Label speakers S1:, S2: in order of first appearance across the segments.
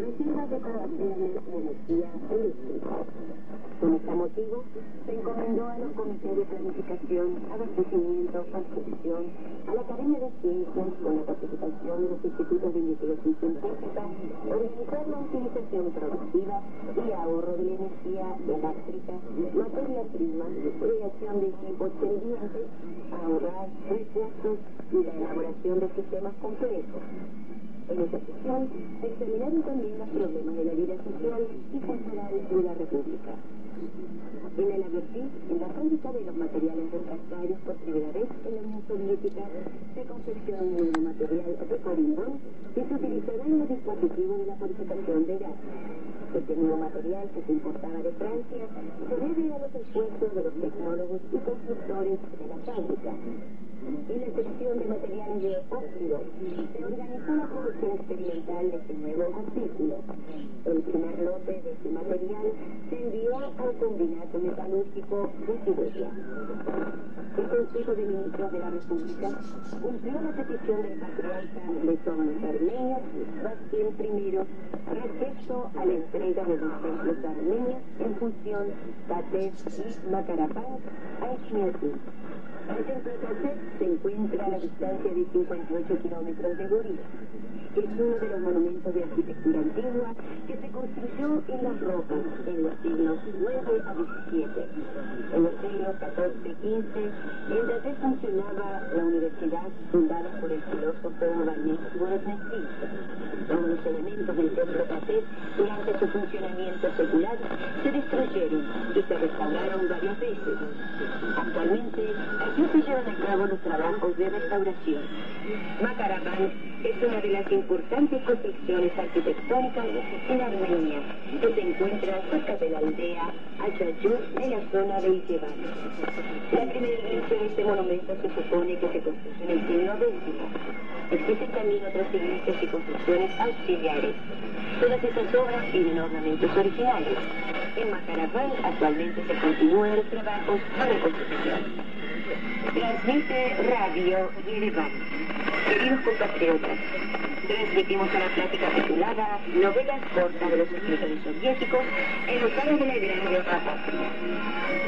S1: De combustible y energía eléctrica. Con este motivo, se encomendó a los comités de planificación, abastecimiento, construcción, a la Academia de Ciencias, con la participación de los institutos de investigación científica, organizar la utilización productiva y ahorro de la energía eléctrica, materia prima, creación de equipos pendientes, ahorrar recursos y la elaboración de sistemas complejos. En esta sesión se examinaron también los problemas de la vida social y cultural de la República. En el Avertí, en la fábrica de los materiales refractarios por primera vez en la Unión Soviética, se confeccionó un nuevo material de corimbón que se utilizará en los dispositivos de la purificación de gas. Este nuevo material que se importaba de Francia se debe a los esfuerzos de los tecnólogos y constructores de la fábrica. En la sección de materiales de óxido se organizó la producción experimental de este nuevo artículo. El primer lote de este material se envió al combinato metalúrgico de Siberia. El Consejo de Ministros de la República cumplió la petición del patriarca letón armenio, Bastián I, respecto a la entrega de los templos armenios en función Tatev y Macarapán a Echmiadzin. El templo Tatev se encuentra a la distancia de 58 kilómetros de Gorila. Es uno de los monumentos de arquitectura antigua que se construyó en las rocas en los siglos 9 a 17. En los siglos 14 y 15, en Tatev funcionaba la universidad fundada por el filósofo Vanés Gorotnetsky. Los elementos del templo Tatev durante su funcionamiento secular se destruyeron y se restauraron varias veces. Actualmente, aquí se llevan a cabo los trabajos de restauración. Macarapán es una de las importantes construcciones arquitectónicas en Armenia, que se encuentra cerca de la aldea Achayú en la zona de Ijevan. La primera iglesia de este monumento se supone que se construyó en el siglo XX. Existen también otras iglesias y construcciones auxiliares. Todas estas obras tienen ornamentos originales. En Macarapán actualmente se continúan los trabajos de reconstrucción. Transmite Radio Yerevan. Queridos compatriotas, transmitimos una plática titulada Novelas cortas de los escritores soviéticos en los años de la Gran Guerra Patria.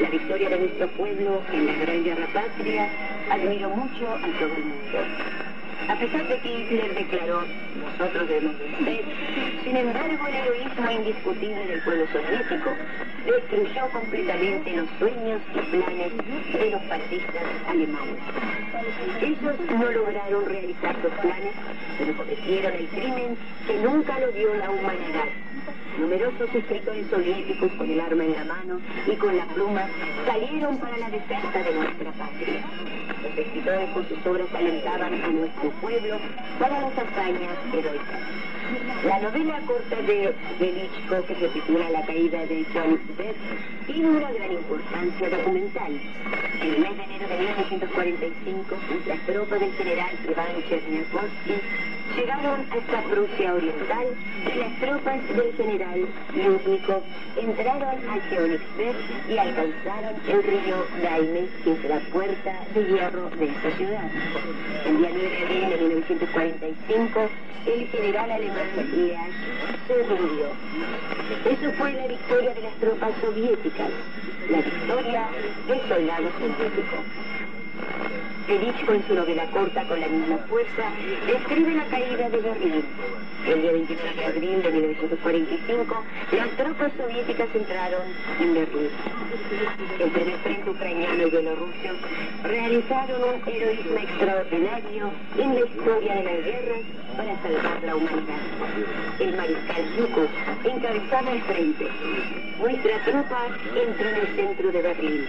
S1: La victoria de nuestro pueblo en la Gran Guerra Patria admiró mucho a todo el mundo. A pesar de que Hitler declaró, nosotros debemos vencer, sin embargo el heroísmo indiscutible del pueblo soviético destruyó completamente los sueños y planes de los fascistas alemanes. Ellos no lograron realizar sus planes, pero cometieron el crimen que nunca lo vio la humanidad. Numerosos escritores soviéticos con el arma en la mano y con la pluma salieron para la defensa de nuestra patria. Los escritores con sus obras alentaban a nuestro pueblo para las hazañas heroicas. La novela corta de Velichko, que se titula La caída de Königsberg, tiene una gran importancia documental. En el mes de enero de 1945, las tropas del general Iván Cherniakovsky llegaron hasta Prusia Oriental y las tropas del general Luznikov entraron a Königsberg y alcanzaron el río Daime, que es la puerta de hierro de esta ciudad. El día 9 de abril de 1945, el general alemán Leach se rindió. Eso fue la victoria de las tropas soviéticas, la victoria del soldado soviético. Velichko en su novela corta con la misma fuerza describe la caída de Berlín. El día 23 de abril de 1945, las tropas soviéticas entraron en Berlín. El primer frente ucraniano y bielorruso realizaron un heroísmo extraordinario en la historia de las guerras para salvar la humanidad. El mariscal Zhukov encabezaba el frente. Nuestra tropa entró en el centro de Berlín.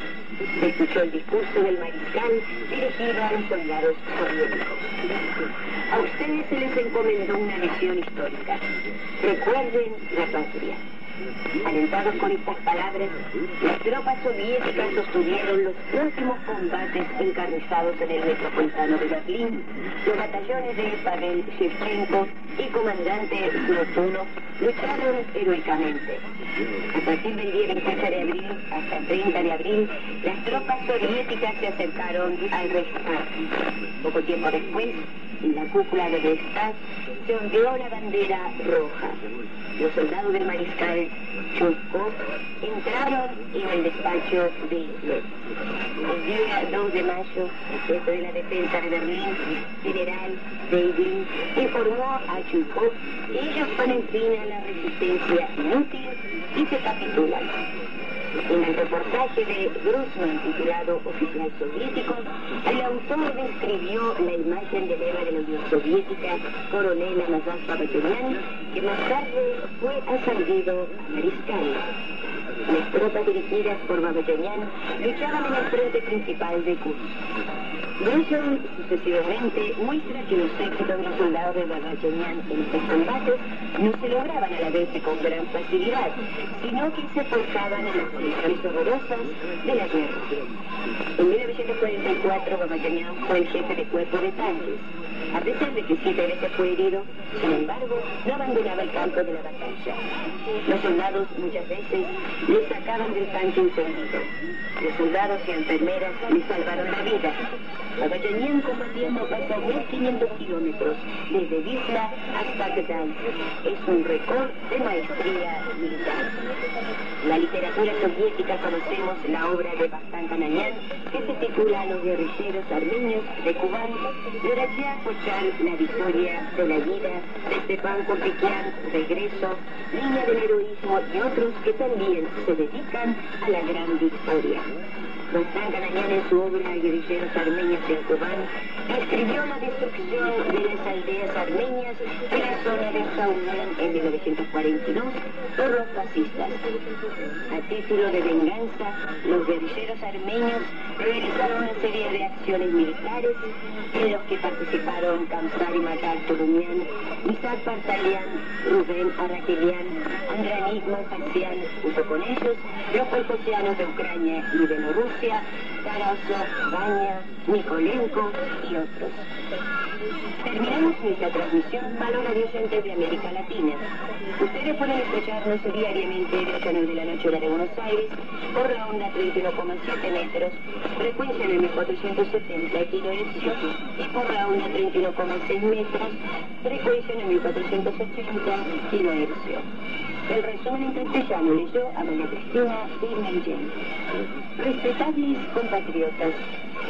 S1: Escuchó el discurso del mariscal dirigido a ustedes se les encomendó una misión histórica. Recuerden la patria. Alentados con estas palabras, las tropas soviéticas sostuvieron los últimos combates encarnizados en el metropolitano de Berlín. Los batallones de Pavel Shevchenko y comandante Zlotunov lucharon heroicamente. A partir del día 28 de abril hasta el 30 de abril, las tropas soviéticas se acercaron al Reichstag. Poco tiempo después, en la cúpula de Estado se ondeó la bandera roja. Los soldados del mariscal Chusco entraron en el despacho de Hitler. El día 2 de mayo, el jefe de la defensa de Berlín, general David, informó a Chusco que ellos ponen fin a la resistencia inútil y se capitulan. En el reportaje de Grossman titulado Oficial Soviético, el autor describió la imagen de leva de la Unión Soviética, coronel Anastas Babatunyan, que más tarde fue ascendido mariscal. Las tropas dirigidas por Babatunyan luchaban en el frente principal de Kursk. Grusham sucesivamente muestra que los éxitos de los soldados de Babatunyan en estos combates no se lograban a la vez con gran facilidad, sino que se forzaban en las condiciones horrorosas de la guerra. En 1944, Babatunyan fue el jefe de cuerpo de tanques. A pesar de que siete veces fue herido, sin embargo, no abandonaba el campo de la batalla. Los soldados muchas veces le sacaban del tanque encendido. Los soldados y enfermeras le salvaron la vida. Babatunyan combatiendo pasó 1.500 kilómetros desde Wisla hasta Gdansk. Es un récord de maestría militar. La literatura soviética conocemos la obra de Bastan Kananian que se titula Los guerrilleros armenios de Kubán, Lorachia Pochal, La victoria de la vida, de Stepan Kopikian, Regreso, Línea del heroísmo y otros que también se dedican a la gran victoria. Bastan Kananian en su obra Guerrilleros armenios en Kubán escribió la destrucción de las aldeas armenias en la zona de Saúl en 1942 por los fascistas. A título de venganza, los guerrilleros armenios realizaron una serie de acciones militares en los que participaron Kamsar y Makar Turumian, Isaac Partalian, Rubén Arakelian, Andranik Manfasian, junto con ellos, los colcosianos de Ucrania y Bielorrusia, Taraso, Baña, Nikolenko y otros. Terminamos nuestra transmisión Valor de oyentes de América Latina. Ustedes pueden escucharnos diariamente de 8 a 9 de la noche de Buenos Aires por la onda 31,7 metros, frecuencia en 1470 kHz y por la onda 31,6 metros, frecuencia en 1480 kHz. El resumen en castellano leyó a María Cristina Birmengen. Respetables compatriotas,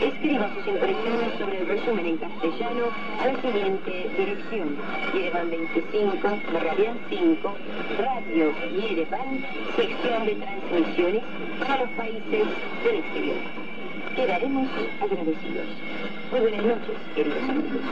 S1: escriba sus impresiones sobre el resumen en castellano a la siguiente dirección. Yerevan 25, Radial 5, Radio Yerevan, sección de transmisiones para los países del exterior. Quedaremos agradecidos. Muy buenas noches, queridos amigos.